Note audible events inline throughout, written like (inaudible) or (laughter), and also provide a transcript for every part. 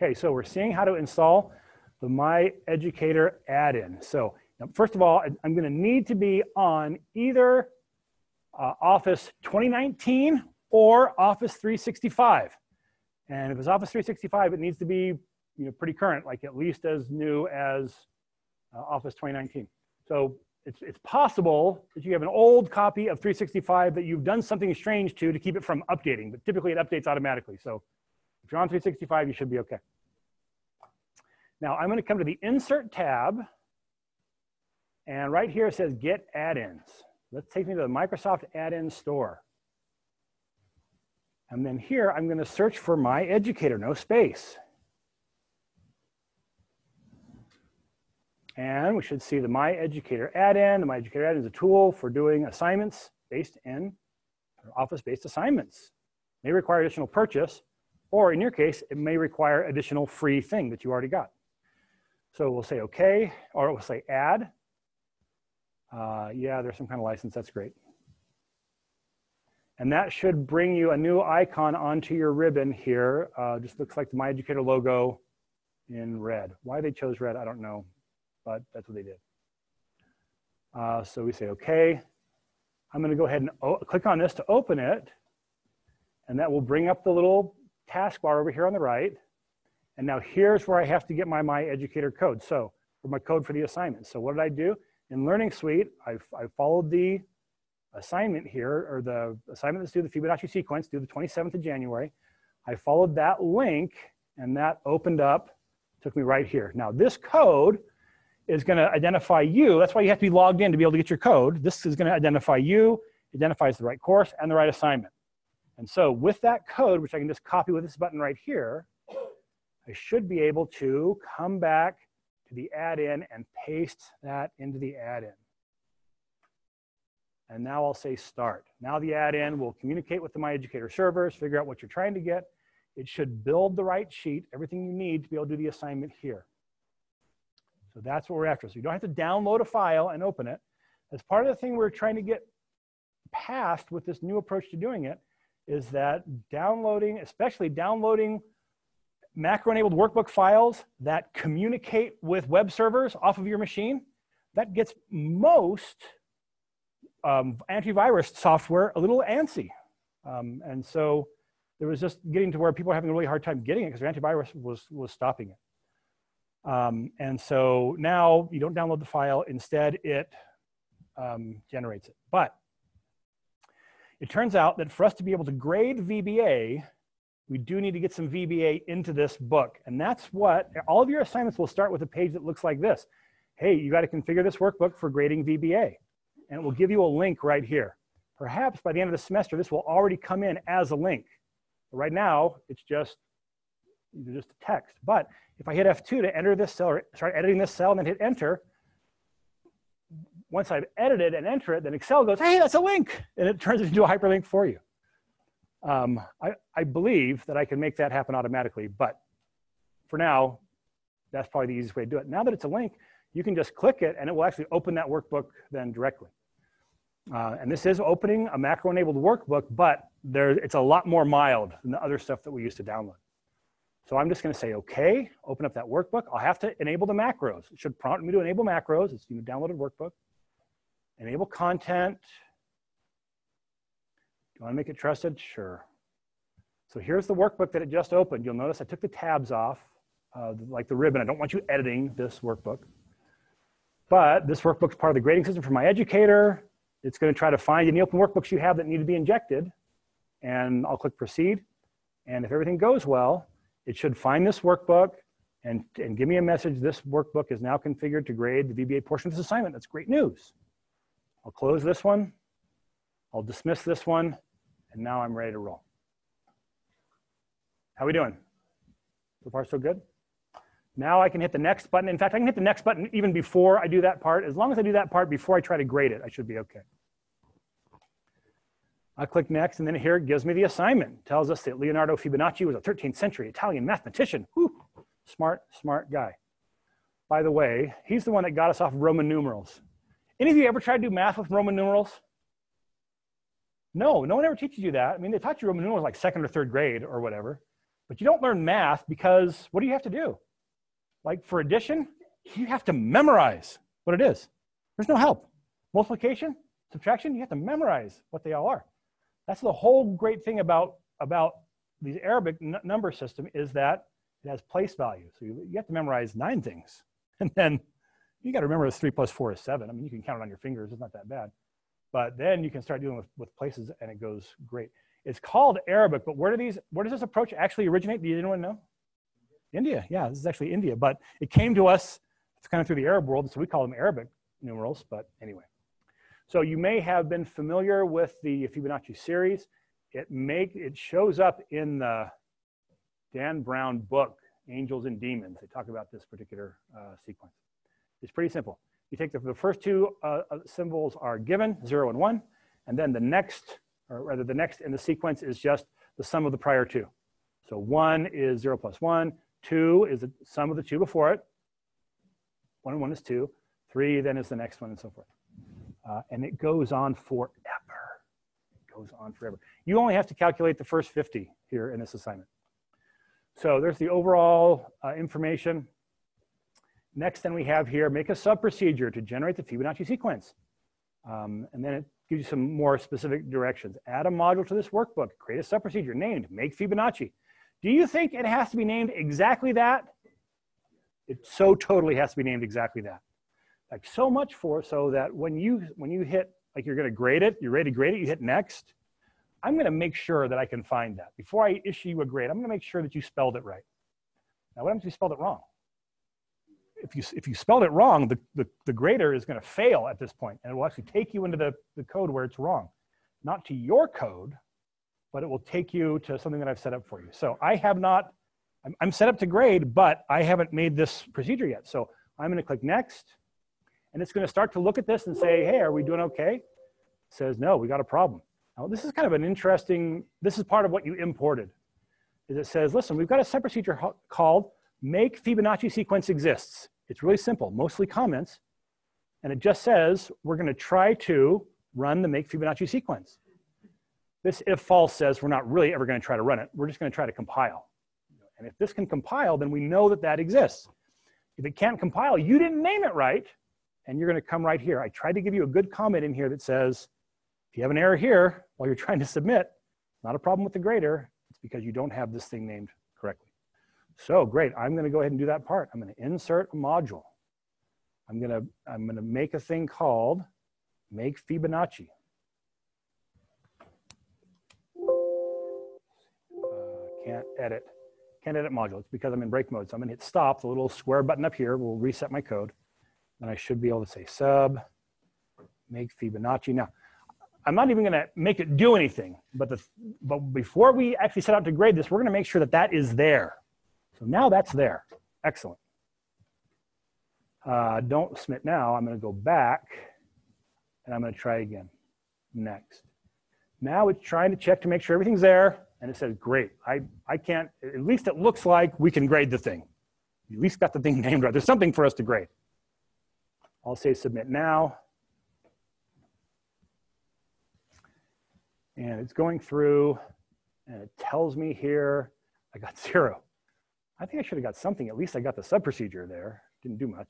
Okay, so we're seeing how to install the My Educator add-in. So first of all, I'm gonna need to be on either uh, Office 2019 or Office 365. And if it's Office 365, it needs to be you know, pretty current, like at least as new as uh, Office 2019. So it's, it's possible that you have an old copy of 365 that you've done something strange to to keep it from updating, but typically it updates automatically. So if you're on 365, you should be okay. Now I'm gonna to come to the Insert tab, and right here it says Get Add-ins. Let's take me to the Microsoft Add-in Store. And then here I'm gonna search for My Educator, no space. And we should see the My Educator add-in. The My Educator add-in is a tool for doing assignments based in Office-based assignments. May require additional purchase, or in your case, it may require additional free thing that you already got. So we'll say okay, or we'll say add. Uh, yeah, there's some kind of license, that's great. And that should bring you a new icon onto your ribbon here. Uh, just looks like the My Educator logo in red. Why they chose red, I don't know, but that's what they did. Uh, so we say, okay. I'm gonna go ahead and click on this to open it. And that will bring up the little taskbar over here on the right. And now here's where I have to get my My Educator code. So for my code for the assignment. So what did I do? In Learning Suite, I, I followed the assignment here, or the assignment that's due the Fibonacci sequence, due the 27th of January. I followed that link and that opened up, took me right here. Now this code is gonna identify you. That's why you have to be logged in to be able to get your code. This is gonna identify you, identifies the right course and the right assignment. And so with that code, which I can just copy with this button right here, I should be able to come back to the add-in and paste that into the add-in. And now I'll say start. Now the add-in will communicate with the MyEducator servers, figure out what you're trying to get. It should build the right sheet, everything you need to be able to do the assignment here. So that's what we're after. So you don't have to download a file and open it. As part of the thing we're trying to get past with this new approach to doing it is that downloading, especially downloading macro-enabled workbook files that communicate with web servers off of your machine, that gets most um, antivirus software a little antsy. Um, and so there was just getting to where people were having a really hard time getting it because their antivirus was, was stopping it. Um, and so now you don't download the file, instead it um, generates it. But it turns out that for us to be able to grade VBA, we do need to get some VBA into this book. And that's what, all of your assignments will start with a page that looks like this. Hey, you got to configure this workbook for grading VBA. And it will give you a link right here. Perhaps by the end of the semester, this will already come in as a link. Right now, it's just, just a text. But if I hit F2 to enter this cell, or start editing this cell and then hit enter, once I've edited and enter it, then Excel goes, hey, that's a link. And it turns it into a hyperlink for you. Um, I, I believe that I can make that happen automatically, but for now, that's probably the easiest way to do it. Now that it's a link, you can just click it and it will actually open that workbook then directly. Uh, and this is opening a macro-enabled workbook, but there, it's a lot more mild than the other stuff that we used to download. So I'm just gonna say, okay, open up that workbook. I'll have to enable the macros. It should prompt me to enable macros. It's you know, downloaded workbook. Enable content, Do you want to make it trusted? Sure. So here's the workbook that it just opened. You'll notice I took the tabs off, uh, like the ribbon. I don't want you editing this workbook. But this workbook's part of the grading system for my educator. It's going to try to find any open workbooks you have that need to be injected. And I'll click proceed. And if everything goes well, it should find this workbook and, and give me a message. This workbook is now configured to grade the VBA portion of this assignment. That's great news. I'll close this one. I'll dismiss this one and now I'm ready to roll. How are we doing? So far, so good? Now I can hit the next button. In fact, I can hit the next button even before I do that part. As long as I do that part before I try to grade it, I should be okay. I click next, and then here it gives me the assignment. It tells us that Leonardo Fibonacci was a 13th century Italian mathematician. Whew, smart, smart guy. By the way, he's the one that got us off Roman numerals. Any of you ever tried to do math with Roman numerals? No, no one ever teaches you that. I mean, they taught you Roman numerals like second or third grade or whatever. But you don't learn math because what do you have to do? Like for addition, you have to memorize what it is. There's no help. Multiplication, subtraction, you have to memorize what they all are. That's the whole great thing about, about the Arabic number system is that it has place value. So you, you have to memorize nine things. (laughs) And then you got to remember three plus four is seven. I mean, you can count it on your fingers. It's not that bad. But then you can start dealing with, with places and it goes great. It's called Arabic, but where do these, where does this approach actually originate? Do anyone know? India, yeah, this is actually India, but it came to us, it's kind of through the Arab world, so we call them Arabic numerals, but anyway. So you may have been familiar with the Fibonacci series. It make it shows up in the Dan Brown book, Angels and Demons. They talk about this particular uh, sequence. It's pretty simple. You take the, the first two uh, uh, symbols are given, zero and one, and then the next, or rather the next in the sequence is just the sum of the prior two. So one is zero plus one, two is the sum of the two before it, one and one is two, three then is the next one and so forth. Uh, and it goes on forever. It goes on forever. You only have to calculate the first 50 here in this assignment. So there's the overall uh, information. Next then we have here, make a sub-procedure to generate the Fibonacci sequence. Um, and then it gives you some more specific directions. Add a module to this workbook, create a sub-procedure named make Fibonacci. Do you think it has to be named exactly that? It so totally has to be named exactly that like so much for so that when you when you hit like you're going to grade it you're ready to grade it you hit next i'm going to make sure that i can find that before i issue you a grade i'm going to make sure that you spelled it right now what happens if you spelled it wrong if you if you spelled it wrong the, the, the grader is going to fail at this point and it will actually take you into the, the code where it's wrong not to your code but it will take you to something that i've set up for you so i have not i'm, I'm set up to grade but i haven't made this procedure yet so i'm going to click next and it's going to start to look at this and say, hey, are we doing okay? It says, no, we got a problem. Now, this is kind of an interesting, this is part of what you imported. Is it says, listen, we've got a set procedure called make Fibonacci sequence exists. It's really simple, mostly comments. And it just says, we're going to try to run the make Fibonacci sequence. This if false says we're not really ever going to try to run it. We're just going to try to compile. And if this can compile, then we know that that exists. If it can't compile, you didn't name it right and you're going to come right here. I tried to give you a good comment in here that says, if you have an error here while you're trying to submit, not a problem with the grader. It's because you don't have this thing named. So great, I'm going to go ahead and do that part. I'm going to insert a module. I'm going to, I'm to make a thing called make Fibonacci. Uh, can't edit, can't edit module. It's because I'm in break mode. So I'm to hit stop. The little square button up here will reset my code. And I should be able to say sub, make Fibonacci. Now, I'm not even gonna make it do anything, but, the, but before we actually set out to grade this, we're gonna make sure that that is there. So now that's there, excellent. Uh, don't submit now, I'm gonna go back and I'm gonna try again, next. Now it's trying to check to make sure everything's there and it says, great, I, I can't, at least it looks like we can grade the thing. At least got the thing (laughs) named right. There's something for us to grade. I'll say submit now. And it's going through and it tells me here I got (laughs) zero. I think I should have got something. At least I got the sub procedure there. Didn't do much.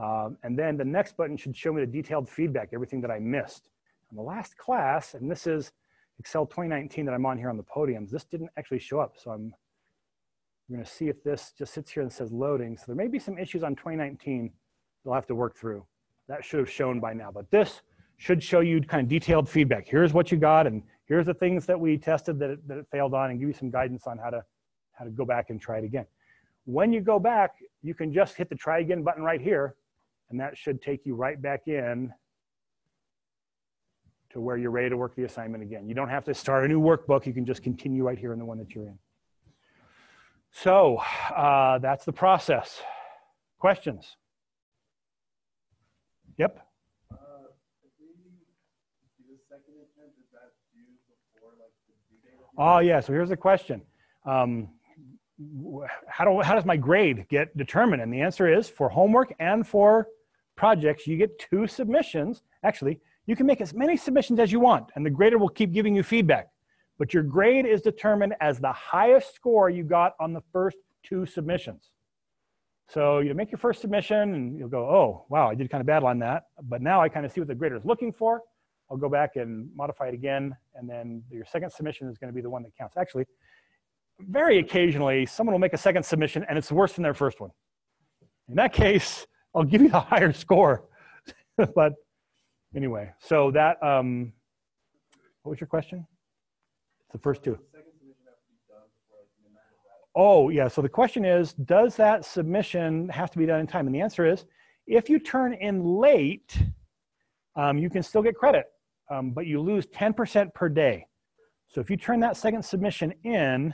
Um, and then the next button should show me the detailed feedback, everything that I missed. And the last class, and this is Excel 2019 that I'm on here on the podiums, this didn't actually show up. So I'm, to see if this just sits here and says loading. So there may be some issues on 2019 you'll have to work through. That should have shown by now, but this should show you kind of detailed feedback. Here's what you got, and here's the things that we tested that it, that it failed on, and give you some guidance on how to, how to go back and try it again. When you go back, you can just hit the try again button right here, and that should take you right back in to where you're ready to work the assignment again. You don't have to start a new workbook. You can just continue right here in the one that you're in. So uh, that's the process. Questions? Yep. Uh, oh, yeah. So here's the question. Um, how, do, how does my grade get determined? And the answer is for homework and for projects, you get two submissions. Actually, you can make as many submissions as you want, and the grader will keep giving you feedback. But your grade is determined as the highest score you got on the first two submissions. So you make your first submission and you'll go, oh, wow, I did kind of bad on that. But now I kind of see what the grader is looking for. I'll go back and modify it again. And then your second submission is going to be the one that counts. Actually, very occasionally, someone will make a second submission and it's worse than their first one. In that case, I'll give you the (laughs) higher score. (laughs) but anyway, so that, um, what was your question? The first two. Oh, yeah. So the question is, does that submission have to be done in time? And the answer is, if you turn in late, um, you can still get credit, um, but you lose 10% per day. So if you turn that second submission in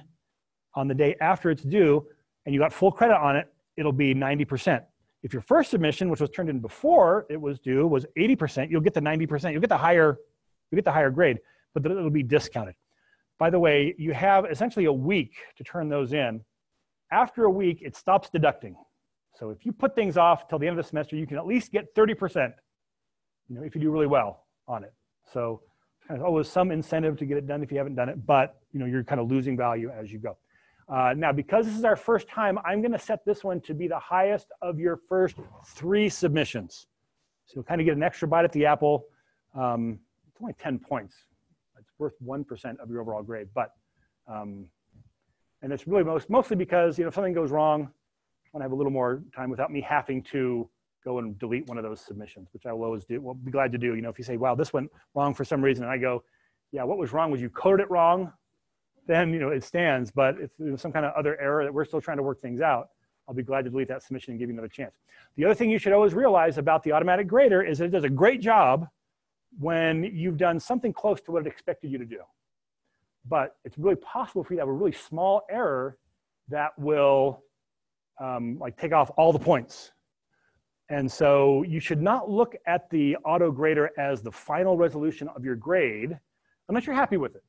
on the day after it's due and you got full credit on it, it'll be 90%. If your first submission, which was turned in before it was due, was 80%, you'll get the 90%. You'll get the higher, you get the higher grade, but it'll be discounted. By the way, you have essentially a week to turn those in. After a week, it stops deducting. So if you put things off till the end of the semester, you can at least get 30%, you know, if you do really well on it. So there's always some incentive to get it done if you haven't done it, but you know, you're kind of losing value as you go. Uh, now, because this is our first time, I'm gonna set this one to be the highest of your first three submissions. So you'll kind of get an extra bite at the apple. Um, it's only 10 points It's worth 1% of your overall grade. But, um, and it's really most, mostly because, you know, if something goes wrong, I want to have a little more time without me having to go and delete one of those submissions, which I will always do. Well, be glad to do. You know, if you say, wow, this went wrong for some reason, and I go, yeah, what was wrong was you coded it wrong, then, you know, it stands. But if there's some kind of other error that we're still trying to work things out, I'll be glad to delete that submission and give you another chance. The other thing you should always realize about the automatic grader is that it does a great job when you've done something close to what it expected you to do. But it's really possible for you to have a really small error that will um, like take off all the points. And so you should not look at the auto grader as the final resolution of your grade unless you're happy with it.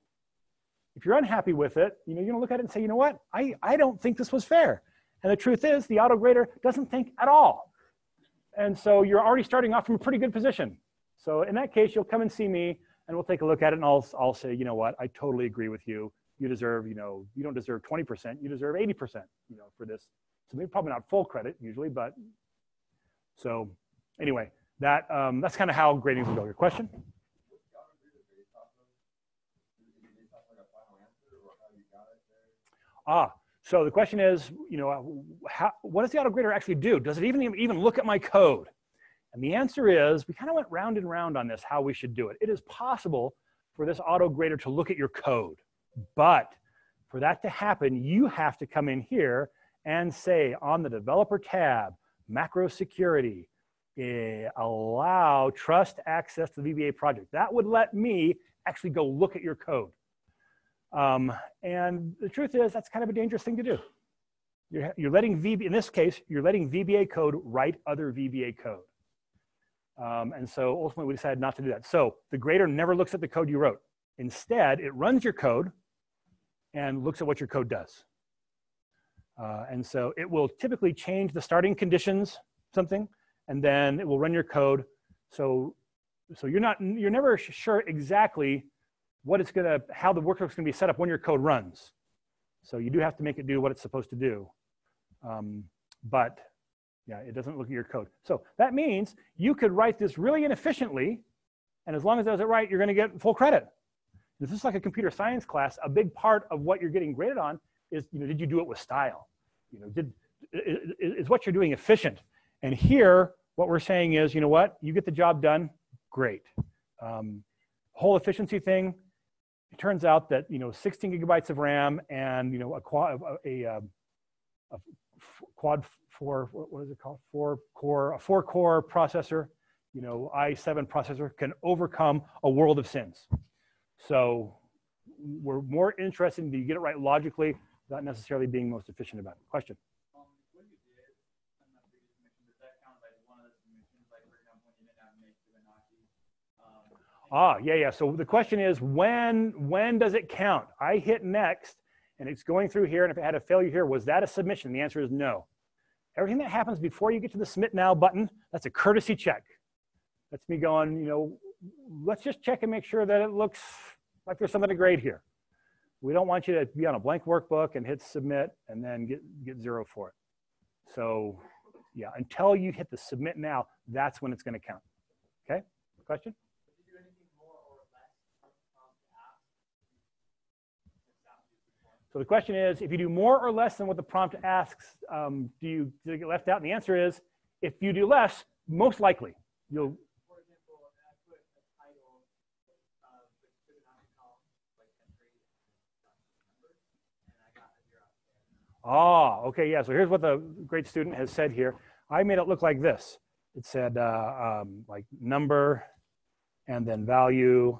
If you're unhappy with it, you know, you're gonna look at it and say, you know what, I, I don't think this was fair. And the truth is the auto grader doesn't think at all. And so you're already starting off from a pretty good position. So in that case, you'll come and see me and we'll take a look at it and I'll, I'll say, you know what, I totally agree with you. You deserve, you know, you don't deserve 20%, you deserve 80%, you know, for this. So maybe probably not full credit usually, but so anyway, that, um, that's kind of how gradings will go. Your question? Ah, so the question is, you know, how, what does the auto grader actually do? Does it even even look at my code? And the answer is we kind of went round and round on this, how we should do it. It is possible for this auto grader to look at your code, but for that to happen, you have to come in here and say on the developer tab, macro security, eh, allow trust access to the VBA project. That would let me actually go look at your code. Um, and the truth is that's kind of a dangerous thing to do. You're, you're letting VB, in this case, you're letting VBA code write other VBA code. Um, and so ultimately we decided not to do that. So the grader never looks at the code you wrote. Instead, it runs your code and looks at what your code does. Uh, and so it will typically change the starting conditions, something, and then it will run your code. So, so you're not, you're never sure exactly what it's gonna, how the workflow is gonna be set up when your code runs. So you do have to make it do what it's supposed to do. Um, but yeah, it doesn't look at your code. So that means you could write this really inefficiently, and as long as it does it right, you're going to get full credit. This is like a computer science class. A big part of what you're getting graded on is, you know, did you do it with style? You know, did is what you're doing efficient? And here, what we're saying is, you know what, you get the job done, great. Um, whole efficiency thing. It turns out that you know, 16 gigabytes of RAM and you know, a quad, a, a, um, a quad four, what is it called? Four core, a four core processor, you know, i7 processor can overcome a world of sins. So we're more interested in do you get it right logically, not necessarily being most efficient about it. Question? Ah, yeah, yeah. So the question is, when when does it count? I hit next, and it's going through here, and if it had a failure here, was that a submission? The answer is no. Everything that happens before you get to the submit now button, that's a courtesy check. That's me going, you know, let's just check and make sure that it looks like there's something to grade here. We don't want you to be on a blank workbook and hit submit and then get, get zero for it. So yeah, until you hit the submit now, that's when it's gonna count. Okay, question? So the question is, if you do more or less than what the prompt asks, um, do you do get left out? And the answer is, if you do less, most likely you'll. Ah, okay, yeah. So here's what the great student has said here. I made it look like this. It said uh, um, like number, and then value,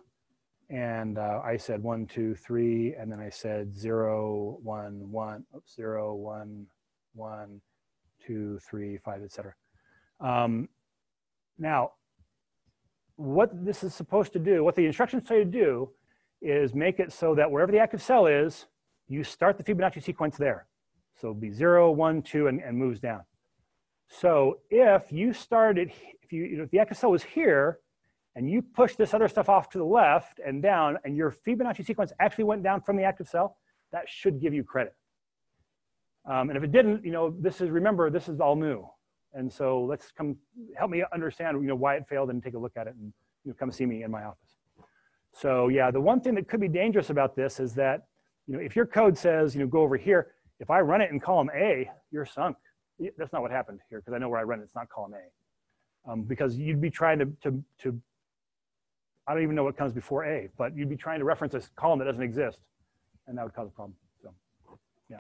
and uh, I said one, two, three, and then I said zero, one, one, oops, zero, one, one, two, three, five, etc. Um, now, what this is supposed to do, what the instructions tell you to do, is make it so that wherever the active cell is, you start the Fibonacci sequence there. So it'll be zero, one, two, and, and moves down. So if you started, if you, you know, if the active cell was here, and you push this other stuff off to the left and down, and your Fibonacci sequence actually went down from the active cell, that should give you credit. Um, and if it didn't, you know, this is, remember, this is all new. And so let's come, help me understand, you know, why it failed and take a look at it and, you know, come see me in my office. So yeah, the one thing that could be dangerous about this is that, you know, if your code says, you know, go over here, if I run it in column A, you're sunk. That's not what happened here because I know where I run it, it's not column A. Um, because you'd be trying to, to, to I don't even know what comes before A, but you'd be trying to reference a column that doesn't exist, and that would cause a problem. So, yeah,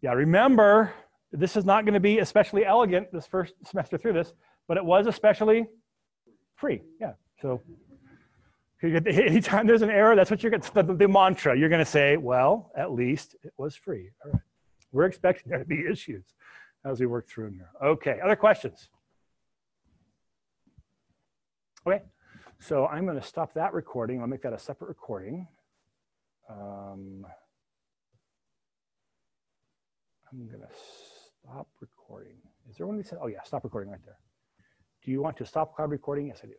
yeah. Remember, this is not going to be especially elegant this first semester through this, but it was especially free. Yeah. So, (laughs) anytime there's an error, that's what you're going to the, the mantra. You're going to say, well, at least it was free. All right. We're expecting there to be issues as we work through here. Okay. Other questions? Okay. So I'm going to stop that recording. I'll make that a separate recording. Um, I'm going to stop recording. Is there one that said, oh yeah, stop recording right there. Do you want to stop cloud recording? Yes, I do.